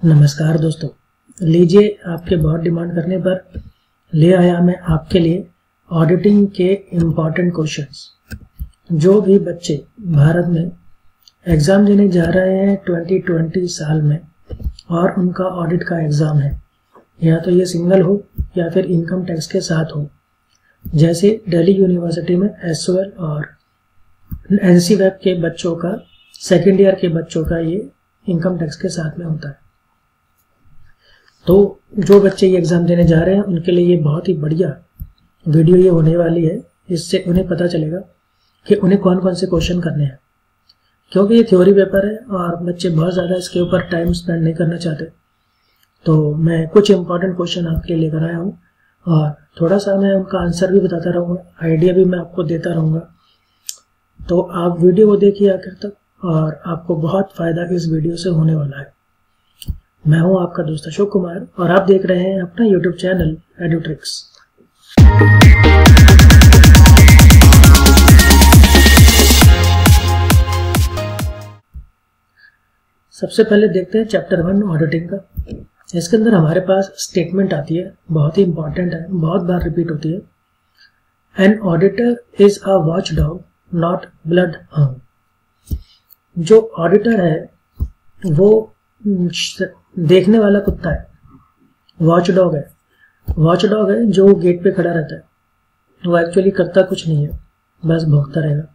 नमस्कार दोस्तों। लीजिए आपके बहुत डिमांड करने पर ले आया मैं आपके लिए ऑडिटिंग के इंपॉर्टेंट क्वेश्चंस जो भी बच्चे भारत में एग्ज़ाम देने जा रहे हैं 2020 साल में और उनका ऑडिट का एग्ज़ाम है, या तो ये सिंगल हो या फिर इनकम टैक्स के साथ हो, जैसे दिल्ली यूनिवर्सिटी में एस और एन के बच्चों का सेकेंड ईयर के बच्चों का ये इनकम टैक्स के साथ में होता है। तो जो बच्चे ये एग्ज़ाम देने जा रहे हैं, उनके लिए ये बहुत ही बढ़िया वीडियो ये होने वाली है इससे उन्हें पता चलेगा कि उन्हें कौन कौन से क्वेश्चन करने हैं। क्योंकि ये थ्योरी पेपर है और बच्चे बहुत ज़्यादा इसके ऊपर टाइम स्पेंड नहीं करना चाहते। तो मैं कुछ इंपॉर्टेंट क्वेश्चन आपके लिए लेकर आया हूँ और थोड़ा सा मैं उनका आंसर भी बताता रहूँगा आइडिया भी मैं आपको देता रहूँगा। तो आप वीडियो को देखिए आखिर तक और आपको बहुत फ़ायदा इस वीडियो से होने वाला है। मैं हूँ आपका दोस्त अशोक कुमार और आप देख रहे हैं अपना यूट्यूब चैनल एडुट्रिक्स सबसे पहले देखते हैं चैप्टर वन ऑडिटिंग का। इसके अंदर हमारे पास स्टेटमेंट आती है, बहुत ही इंपॉर्टेंट है, बहुत बार रिपीट होती है। An auditor is a watchdog not bloodhound जो ऑडिटर है, वो देखने वाला कुत्ता है। वॉच डॉग है। वॉच डॉग है जो गेट पे खड़ा रहता है। वो एक्चुअली करता कुछ नहीं है। बस भोगता रहेगा।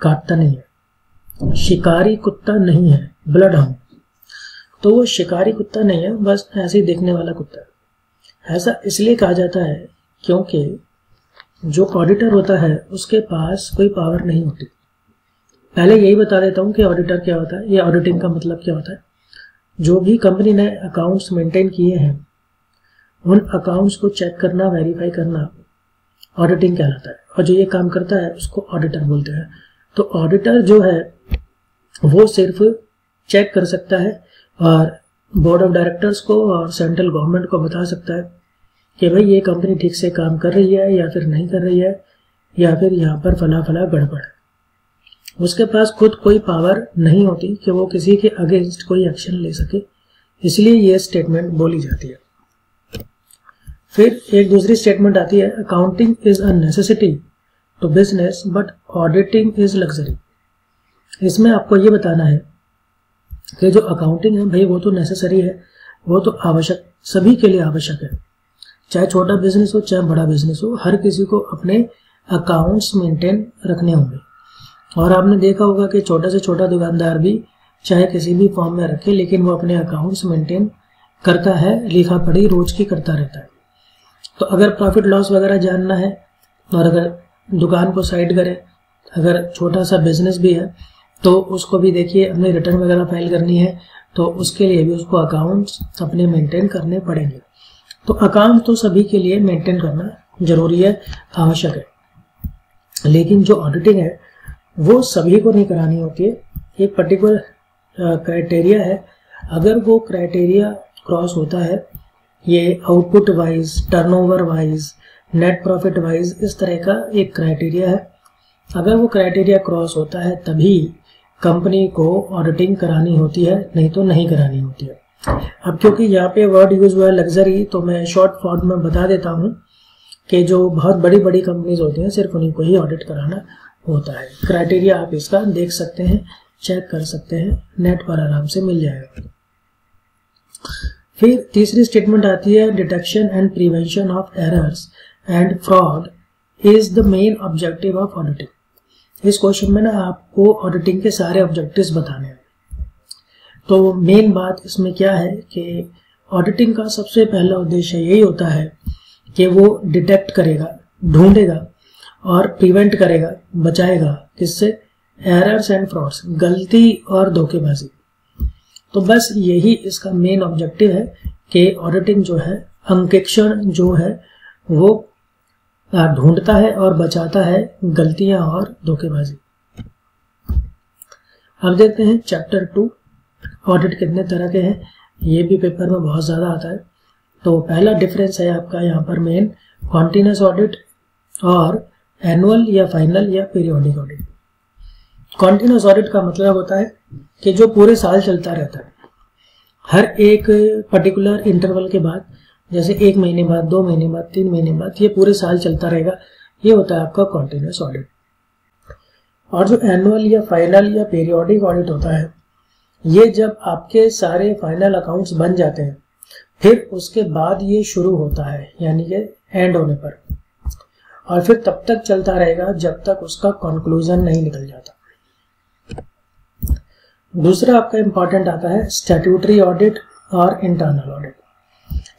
काटता नहीं है। शिकारी कुत्ता नहीं है। ब्लड हाउंड तो वो शिकारी कुत्ता नहीं है, बस ऐसे ही देखने वाला कुत्ता है। ऐसा इसलिए कहा जाता है क्योंकि जो ऑडिटर होता है, उसके पास कोई पावर नहीं होती। पहले यही बता देता हूँ कि ऑडिटर क्या होता है। या ऑडिटिंग का मतलब क्या होता है? जो भी कंपनी ने अकाउंट्स मेंटेन किए हैं, उन अकाउंट्स को चेक करना वेरीफाई करना ऑडिटिंग कहलाता है। और जो ये काम करता है, उसको ऑडिटर बोलते हैं। तो ऑडिटर जो है, वो सिर्फ़ चेक कर सकता है और बोर्ड ऑफ़ डायरेक्टर्स को और सेंट्रल गवर्नमेंट को बता सकता है कि भाई ये कंपनी ठीक से काम कर रही है या फिर नहीं कर रही है या फिर यहाँ पर फला फला गड़बड़ है। उसके पास खुद कोई पावर नहीं होती कि वो किसी के अगेंस्ट कोई एक्शन ले सके। इसलिए ये स्टेटमेंट बोली जाती है। फिर एक दूसरी स्टेटमेंट आती है accounting is a necessity to business but auditing is luxury इसमें आपको ये बताना है कि जो अकाउंटिंग है, भाई वो तो नेसेसरी है, वो तो आवश्यक, सभी के लिए आवश्यक है। चाहे छोटा बिज़नेस हो, चाहे बड़ा बिज़नेस हो, हर किसी को अपने अकाउंट्स मेंटेन रखने होंगे। और आपने देखा होगा कि छोटा से छोटा दुकानदार भी चाहे किसी भी फॉर्म में रखे, लेकिन वो अपने अकाउंट्स मेंटेन करता है, लिखा पढ़ी, रोज की करता रहता है। तो अगर प्रॉफिट लॉस वगैरह जानना है, और अगर दुकान को साइड करे, अगर छोटा सा बिज़नेस भी है तो उसको भी देखिए, अपने रिटर्न वगैरह फ़ाइल करनी है तो उसके लिए भी उसको अकाउंट्स अपने मेंटेन करने पड़ेंगे। तो अकाउंट तो सभी के लिए मेंटेन करना ज़रूरी है, आवश्यक है। लेकिन जो ऑडिटिंग है वो सभी को नहीं करानी होती है। एक पर्टिकुलर क्राइटेरिया है। अगर वो क्राइटेरिया क्रॉस होता है, ये output wise turnover wise net profit wise इस तरह का एक क्राइटेरिया है। अगर वो क्राइटेरिया क्रॉस होता है, तभी कंपनी को ऑडिटिंग करानी होती है, नहीं तो नहीं करानी होती है। अब क्योंकि यहाँ पे वर्ड यूज़ हुआ है लग्जरी तो मैं शॉर्ट फॉर्म में बता देता हूँ कि जो बहुत बड़ी बड़ी कंपनीज़ होती हैं, सिर्फ़ उन्हीं को ही ऑडिट कराना। होता है। क्राइटेरिया आप इसका देख सकते हैं चेक कर सकते हैं नेट पर आराम से मिल जाएगा। फिर तीसरी स्टेटमेंट आती है detection and prevention of errors and fraud is the main objective of auditing इस क्वेश्चन में ना आपको ऑडिटिंग के सारे ऑब्जेक्टिव्स बताने हैं। तो मेन बात इसमें क्या है कि ऑडिटिंग का सबसे पहला उद्देश्य यही होता है कि वो डिटेक्ट करेगा, ढूंढेगा और प्रिवेंट करेगा, बचाएगा किससे एरर्स एंड फ्रॉड्स गलती और धोखेबाजी। तो बस यही इसका मेन ऑब्जेक्टिव है कि ऑडिटिंग जो है, अंकेक्षण जो है, वो ढूंढता है और बचाता है गलतियाँ और धोखेबाजी। अब देखते हैं चैप्टर टू ऑडिट कितने तरह के हैं, ये भी पेपर में बहुत ज़्यादा आता है। तो पहला डिफरेंस है आपका यहाँ पर मेन कॉन्टिन्यूस ऑडिट और एनुअल या फाइनल या पीरियोडिक ऑडिट कॉन्टिन्यूस ऑडिट का मतलब होता है कि जो पूरे साल चलता रहता है। हर एक पर्टिकुलर इंटरवल के बाद, जैसे एक महीने बाद, दो महीने बाद, तीन महीने बाद, ये पूरे साल चलता रहेगा। ये होता है आपका कॉन्टिन्यूस ऑडिट और जो एनुअल या फाइनल या पीरियोडिक ऑडिट होता है, ये जब आपके सारे फाइनल अकाउंट्स बन जाते हैं, फिर उसके बाद ये शुरू होता है, यानी कि एंड होने पर। और फिर तब तक चलता रहेगा जब तक उसका कंक्लूजन नहीं निकल जाता। दूसरा आपका इंपॉर्टेंट आता है स्टैट्यूटरी ऑडिट और इंटरनल ऑडिट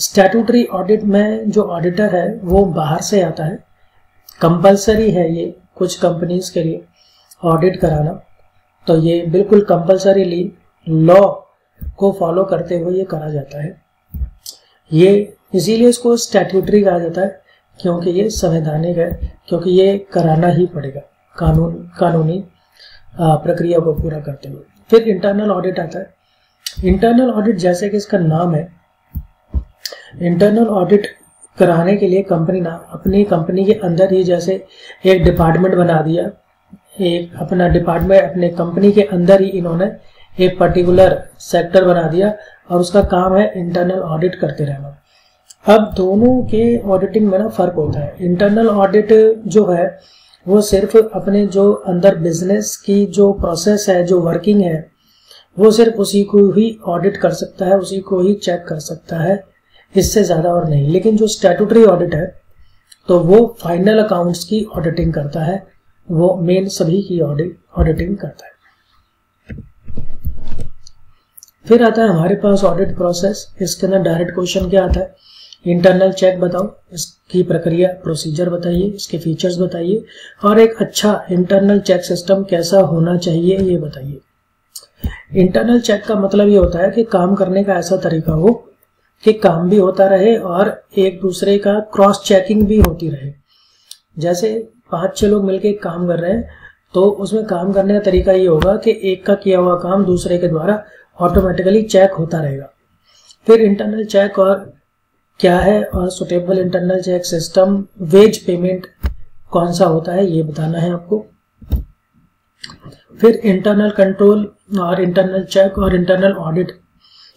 स्टैट्यूटरी ऑडिट में जो ऑडिटर है, वो बाहर से आता है। कंपलसरी है ये कुछ कंपनीज़ के लिए ऑडिट कराना। तो ये बिल्कुल कंपलसरीली लॉ को फॉलो करते हुए ये करा जाता है। ये इसीलिए इसको स्टैट्यूटरी कहा जाता है। क्योंकि ये संवैधानिक है, क्योंकि ये कराना ही पड़ेगा, कानून, कानूनी प्रक्रिया को पूरा करते हुए। फिर इंटरनल ऑडिट आता है। इंटरनल ऑडिट जैसे कि इसका नाम है इंटरनल ऑडिट कराने के लिए कंपनी ना, अपनी कंपनी के अंदर ही जैसे एक डिपार्टमेंट बना दिया, एक अपना डिपार्टमेंट अपने कंपनी के अंदर ही इन्होंने एक पर्टिकुलर सेक्टर बना दिया, और उसका काम है इंटरनल ऑडिट करते रहना। अब दोनों के ऑडिटिंग में ना फ़र्क होता है। इंटरनल ऑडिट जो है, वो सिर्फ़ अपने जो अंदर बिज़नेस की जो प्रोसेस है, जो वर्किंग है, वो सिर्फ़ उसी को ही ऑडिट कर सकता है, उसी को ही चेक कर सकता है। इससे ज़्यादा और नहीं। लेकिन जो स्टैटूटरी ऑडिट है तो वो फाइनल अकाउंट्स की ऑडिटिंग करता है। वो मेन सभी की ऑडिट ऑडिटिंग करता है। फिर आता है हमारे पास ऑडिट प्रोसेस इसके अंदर डायरेक्ट क्वेश्चन क्या आता है? इंटरनल चेक बताओ, इसकी प्रक्रिया प्रोसीजर बताइए, इसके फीचर्स बताइए, और एक अच्छा इंटरनल चेक सिस्टम कैसा होना चाहिए, ये बताइए। इंटरनल चेक का मतलब ये होता है कि काम करने का ऐसा तरीका हो कि काम भी होता रहे और एक दूसरे का क्रॉस चेकिंग भी होती रहे। जैसे पाँच छह लोग मिलकर काम कर रहे हैं तो उसमें काम करने का तरीका ये होगा कि एक का किया हुआ काम दूसरे के द्वारा ऑटोमेटिकली चेक होता रहेगा। फिर इंटरनल चेक और क्या है और suitable internal check system wage payment कौन सा होता है, ये बताना है आपको। फिर इंटरनल कंट्रोल और इंटरनल चेक और इंटरनल ऑडिट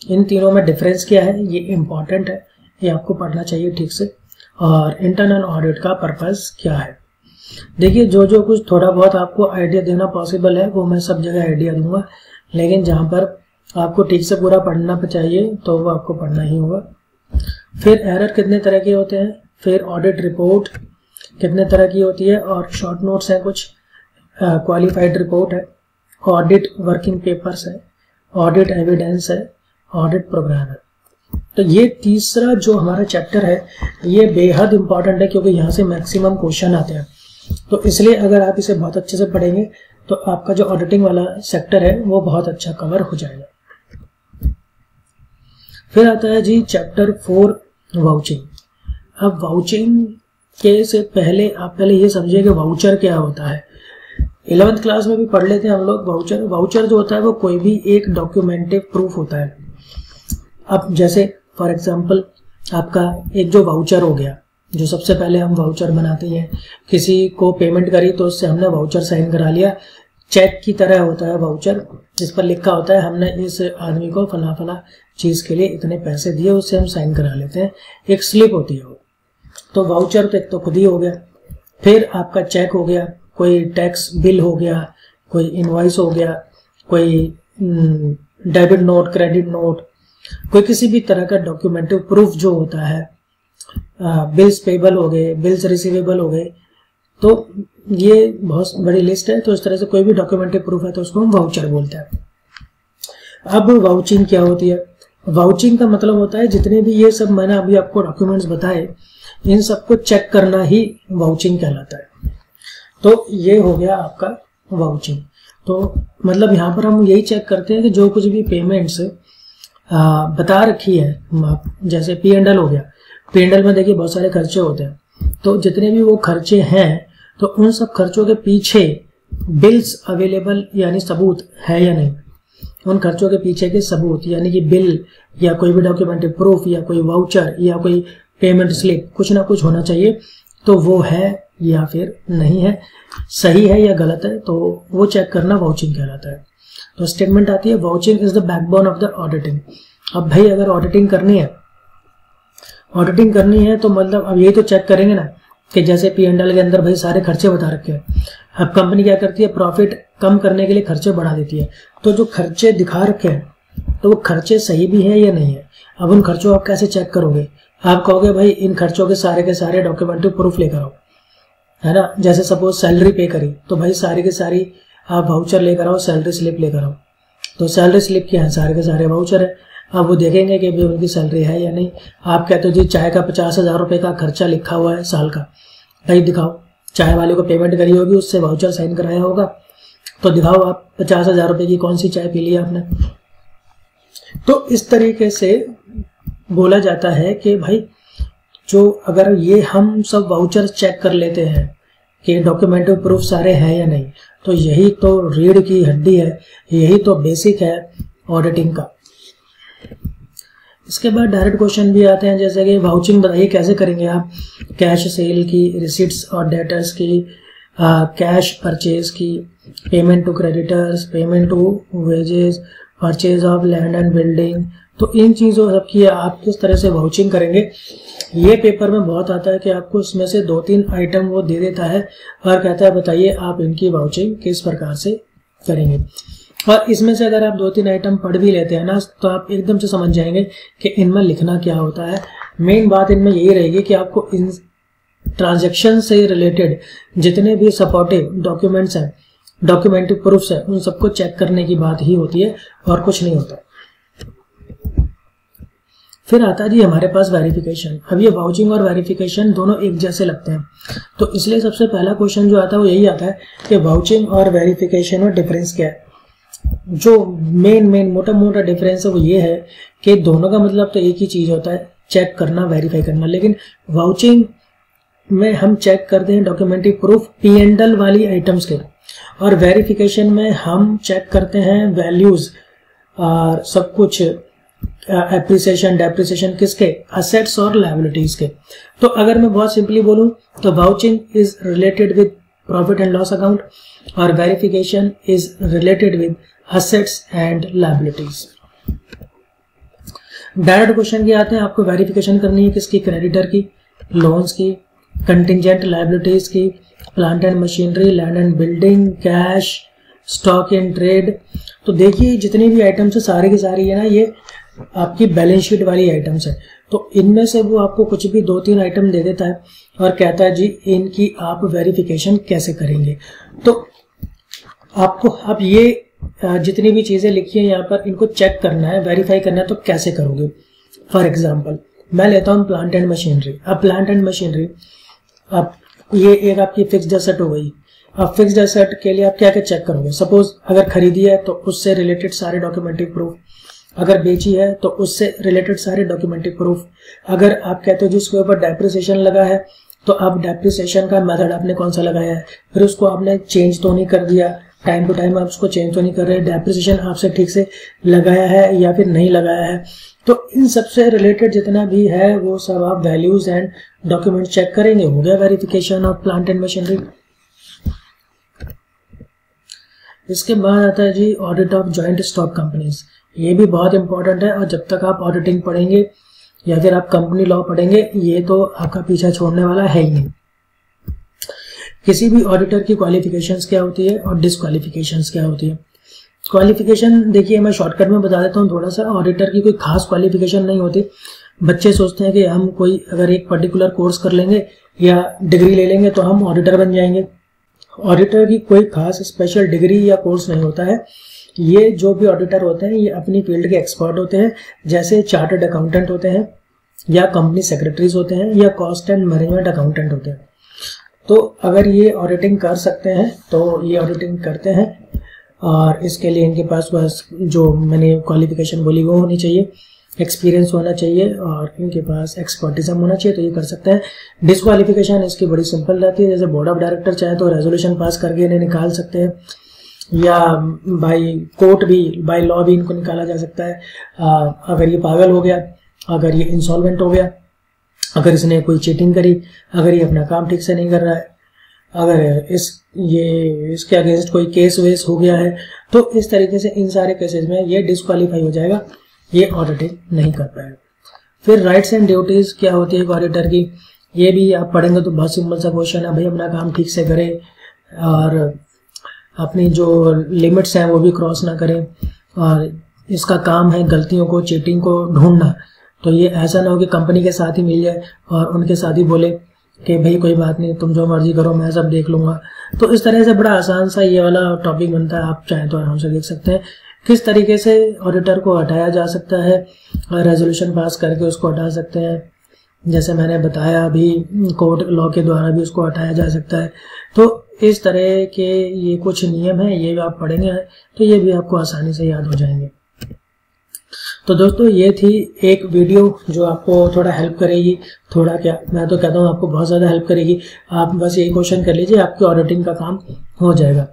इन तीनों में डिफरेंस क्या है, ये इंपॉर्टेंट है, ये आपको पढ़ना चाहिए ठीक से। और इंटरनल ऑडिट का पर्पज क्या है। देखिए, जो जो कुछ थोड़ा बहुत आपको आइडिया देना पॉसिबल है, वो मैं सब जगह आइडिया दूँगा, लेकिन जहाँ पर आपको ठीक से पूरा पढ़ना चाहिए तो वो आपको पढ़ना ही होगा। फिर एरर कितने तरह के होते हैं? फिर ऑडिट रिपोर्ट कितने तरह की होती है? और शॉर्ट नोट्स हैं कुछ क्वालिफाइड रिपोर्ट है। ऑडिट वर्किंग पेपर्स है। ऑडिट एविडेंस है। ऑडिट प्रोग्राम है। तो ये तीसरा जो हमारा चैप्टर है, ये बेहद इंपॉर्टेंट है क्योंकि यहाँ से मैक्सिमम क्वेश्चन आते हैं। तो इसलिए अगर आप इसे बहुत अच्छे से पढ़ेंगे तो आपका जो ऑडिटिंग वाला सेक्टर है, वो बहुत अच्छा कवर हो जाएगा। फिर आता है जी चैप्टर फोर वाउचिंग अब वाउचिंग के से पहले आप पहले ये समझिए कि वाउचर क्या होता है। इलेवेंथ क्लास में भी पढ़ लेते हैं हम लोग वाउचर वाउचर जो होता है वो कोई भी एक डॉक्यूमेंटिव प्रूफ होता है। अब जैसे फॉर एग्ज़ाम्पल आपका एक जो वाउचर हो गया, जो सबसे पहले हम वाउचर बनाते हैं, किसी को पेमेंट करी तो उससे हमने वाउचर साइन करा लिया चेक की तरह होता है वाउचर जिस पर लिखा होता है, हमने इस आदमी को फला फला चीज़ के लिए इतने पैसे दिए उससे हम साइन करा लेते हैं। एक स्लिप होती है तो वाउचर तो एक तो खुद ही हो गया। फिर आपका चेक हो गया, कोई टैक्स बिल हो गया, कोई इनवाइस हो गया, कोई डेबिट नोट क्रेडिट नोट कोई किसी भी तरह का डॉक्यूमेंटिव प्रूफ जो होता है बिल्स पेबल हो गए बिल्स रिसीवेबल हो गए तो ये बहुत बड़ी लिस्ट है तो इस तरह से कोई भी डॉक्यूमेंटिव प्रूफ है तो उसको हम वाउचर बोलते हैं। अब वाउचिंग क्या होती है? वाउचिंग का मतलब होता है, जितने भी ये सब मैंने अभी आपको डॉक्यूमेंट्स बताए, इन सबको चेक करना ही वाउचिंग कहलाता है। तो ये हो गया आपका वाउचिंग तो मतलब यहाँ पर हम यही चेक करते हैं कि जो कुछ भी पेमेंट्स बता रखी है जैसे पी एंडल हो गया। पी एंडल में देखिए बहुत सारे खर्चे होते हैं। तो जितने भी वो खर्चे हैं तो उन सब खर्चों के पीछे बिल्स अवेलेबल यानी सबूत है या नहीं? उन खर्चों के पीछे के सबूत, यानी कि बिल या कोई भी डॉक्यूमेंटेड प्रूफ या कोई वाउचर या कोई पेमेंट स्लिप कुछ ना कुछ होना चाहिए तो वो है या फिर नहीं है? सही है या गलत है? तो वो चेक करना वाउचिंग कहलाता है। तो स्टेटमेंट आती है vouching is the backbone of the auditing अब भाई, अगर ऑडिटिंग करनी है ऑडिटिंग करनी है तो मतलब अब यही तो चेक करेंगे ना कि जैसे पी एंडल के अंदर भाई सारे खर्चे बता रखे हैं। अब कंपनी क्या करती है? प्रॉफिट कम करने के लिए खर्चे बढ़ा देती है। तो जो खर्चे दिखा रखे हैं तो वो खर्चे सही भी है या नहीं है? अब उन खर्चों आप कैसे चेक करोगे? आप कहोगे, भाई, इन खर्चों के सारे के सारे डॉक्यूमेंट्री प्रूफ लेकर आओ। है ना? जैसे सपोज़ सैलरी पे करी तो भाई सारी के सारी आप वाउचर लेकर आओ सैलरी स्लिप लेकर आओ। तो सैलरी स्लिप क्या है? सारे के सारे वाउचर है। अब वो देखेंगे कि भाई उनकी सैलरी है या नहीं। आप कहते हो जी, चाय का पचास हज़ार रुपये का खर्चा लिखा हुआ है साल का। भाई दिखाओ, चाय वाले को पेमेंट करी होगी, उससे वाउचर साइन कराया होगा। तो दिखाओ आप, पचास हज़ार रुपये की कौन सी चाय पी ली आपने? तो इस तरीके से बोला जाता है कि भाई, जो अगर ये हम सब वाउचर चेक कर लेते हैं कि डॉक्यूमेंट्री प्रूफ सारे हैं या नहीं तो यही तो रीढ़ की हड्डी है, यही तो बेसिक है ऑडिटिंग का। इसके बाद डायरेक्ट क्वेश्चन भी आते हैं, जैसे कि वाउचिंग बताइए कैसे करेंगे आप? कैश सेल की रिसिट्स और डेटर्स की कैश परचेज की payment to creditors payment to wages purchase of land and building तो इन चीज़ों सब की आप किस तरह से वाउचिंग करेंगे? ये पेपर में बहुत आता है कि आपको इसमें से दो तीन आइटम वो दे देता है और कहता है, बताइए आप इनकी वाउचिंग किस प्रकार से करेंगे? और इसमें से अगर आप दो तीन आइटम पढ़ भी लेते हैं ना तो आप एकदम से समझ जाएँगे कि इनमें लिखना क्या होता है। मेन बात इनमें यही रहेगी कि आपको इन ट्रांजेक्शन से रिलेटेड जितने भी सपोर्टिव डॉक्यूमेंट्स हैं डॉक्यूमेंट्री प्रूफ्स हैं, उन सबको चेक करने की बात ही होती है और कुछ नहीं होता। फिर आता जी हमारे पास वेरिफिकेशन अब ये वाउचिंग और वेरिफिकेशन दोनों एक जैसे लगते हैं। तो इसलिए सबसे पहला क्वेश्चन जो आता है वो यही आता है कि वाउचिंग और वेरिफिकेशन में डिफरेंस क्या है। जो मेन मेन मोटा मोटा डिफरेंस है वो ये है कि दोनों का मतलब तो एक ही चीज़ होता है चेक करना वेरीफाई करना। लेकिन वाउचिंग में हम चेक करते हैं डॉक्यूमेंट्री प्रूफ पी एंडल वाली आइटम्स के। और वेरिफिकेशन में हम चेक करते हैं वैल्यूज़ और सब कुछ एप्रिसिएशन डेप्रिसिएशन किसके? असेट्स और लाइबिलिटीज के। तो अगर मैं बहुत सिंपली बोलूँ तो vouching is related with profit and loss account और verification is related with assets and liabilities direct question की आते हैं, आपको वेरिफिकेशन करनी है किसकी? क्रेडिटर की लोन्स की कंटिजेंट लाइबिलिटीज की plant and machinery land and building cash stock in trade तो देखिए, जितनी भी आइटम्स है, सारी की सारी है ना, ये आपकी बैलेंस शीट वाली आइटम्स है। तो इनमें से वो आपको कुछ भी दो तीन आइटम दे देता है और कहता है, जी, इनकी आप वेरिफिकेशन कैसे करेंगे? तो आपको अब ये जितनी भी चीज़ें लिखी है यहाँ पर इनको चेक करना है वेरीफाई करना है तो कैसे करोगे? फॉर एग्ज़ाम्पल मैं लेता हूँ प्लांट एंड मशीनरी अब प्लांट एंड मशीनरी अब ये एक आपकी फिक्स एसेट हो गई। अब फिक्स एसेट के लिए आप क्या क्या चेक करोगे? सपोज़ अगर खरीदी है तो उससे रिलेटेड सारे डॉक्यूमेंट्री प्रूफ अगर बेची है तो उससे रिलेटेड सारे डॉक्यूमेंट्री प्रूफ अगर आप कहते हो जिसके ऊपर डेप्रिसिएशन लगा है तो अब डेप्रिसिएशन का मेथड आपने कौन सा लगाया है? फिर उसको आपने चेंज तो नहीं कर दिया। टाइम टू टाइम आप उसको चेंज तो नहीं कर रहे डेप्रिसिएशन आपसे ठीक से लगाया है या फिर नहीं लगाया है। तो इन सबसे रिलेटेड जितना भी है, वो सब आप वैल्यूज़ एंड डॉक्यूमेंट चेक करेंगे। हो गया verification of plant and machinery इसके बाद आता है जी audit of joint stock companies ये भी बहुत इंपॉर्टेंट है और जब तक आप ऑडिटिंग पढ़ेंगे या फिर आप कंपनी लॉ पढ़ेंगे, ये तो आपका पीछा छोड़ने वाला है ही नहीं। किसी भी ऑडिटर की क्वालिफिकेशंस क्या होती है और डिसक्वालिफिकेशंस क्या होती है? क्वालिफिकेशन देखिए, मैं शॉर्टकट में बता देता हूँ, थोड़ा सा ऑडिटर की कोई खास क्वालिफिकेशन नहीं होती। बच्चे सोचते हैं कि हम कोई अगर एक पर्टिकुलर कोर्स कर लेंगे या डिग्री ले लेंगे तो हम ऑडिटर बन जाएँगे। ऑडिटर की कोई खास स्पेशल डिग्री या कोर्स नहीं होता है। ये जो भी ऑडिटर होते हैं, ये अपनी फ़ील्ड के एक्सपर्ट होते हैं, जैसे चार्टर्ड अकाउंटेंट होते हैं या कंपनी सेक्रेटरीज होते हैं या कॉस्ट एंड मैनेजमेंट अकाउंटेंट होते हैं। तो अगर ये ऑडिटिंग कर सकते हैं तो ये ऑडिटिंग करते हैं। और इसके लिए इनके पास बस जो मैंने क्वालिफिकेशन बोली, वो होनी चाहिए। एक्सपीरियंस होना चाहिए और इनके पास एक्सपर्टिज्म होना चाहिए तो ये कर सकते हैं। डिसक्वालिफिकेशन इसकी बड़ी सिंपल रहती है। जैसे बोर्ड ऑफ़ डायरेक्टर चाहे तो रेजोल्यूशन पास करके इन्हें निकाल सकते हैं। या बाई कोर्ट भी बाई लॉ भी इनको निकाला जा सकता है। अगर ये पागल हो गया, अगर ये इंसॉल्वेंट हो गया अगर इसने कोई चीटिंग करी, अगर ये अपना काम ठीक से नहीं कर रहा है, अगर इस, ये, इसके अगेंस्ट कोई केस वेस हो गया है तो इस तरीके से इन सारे केसेस में ये डिस्कालीफाई हो जाएगा, ये ऑडिटिंग नहीं कर पाएगा। फिर राइट्स एंड ड्यूटीज़ क्या होती है ऑडिटर की? ये भी आप पढ़ेंगे तो बहुत सिंपल सा क्वेश्चन है, भाई अपना काम ठीक से करें और अपनी जो लिमिट्स हैं वो भी क्रॉस ना करें और इसका काम है गलतियों को चीटिंग को ढूंढना। तो ये ऐसा ना हो कि कंपनी के साथ ही मिल जाए और उनके साथ ही बोले कि भाई, कोई बात नहीं, तुम जो मर्ज़ी करो, मैं सब देख लूँगा। तो इस तरह से बड़ा आसान सा ये वाला टॉपिक बनता है, आप चाहें तो आराम से देख सकते हैं। किस तरीके से ऑडिटर को हटाया जा सकता है रेजोल्यूशन पास करके उसको हटा सकते हैं। जैसे मैंने बताया, अभी कोर्ट लॉ के द्वारा भी उसको हटाया जा सकता है। तो इस तरह के ये कुछ नियम है, ये भी आप पढ़ेंगे तो ये भी आपको आसानी से याद हो जाएँगे। तो दोस्तों, ये थी एक वीडियो जो आपको थोड़ा हेल्प करेगी। थोड़ा क्या, मैं तो कहता हूँ, आपको बहुत ज़्यादा हेल्प करेगी। आप बस यही क्वेश्चन कर लीजिए, आपकी ऑडिटिंग का काम हो जाएगा।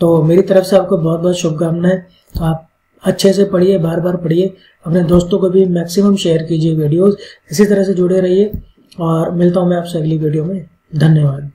तो मेरी तरफ़ से आपको बहुत बहुत शुभकामनाएँ। आप अच्छे से पढ़िए बार बार पढ़िए। अपने दोस्तों को भी मैक्सिमम शेयर कीजिए वीडियोस इसी तरह से जुड़े रहिए और मिलता हूँ मैं आपसे अगली वीडियो में। धन्यवाद।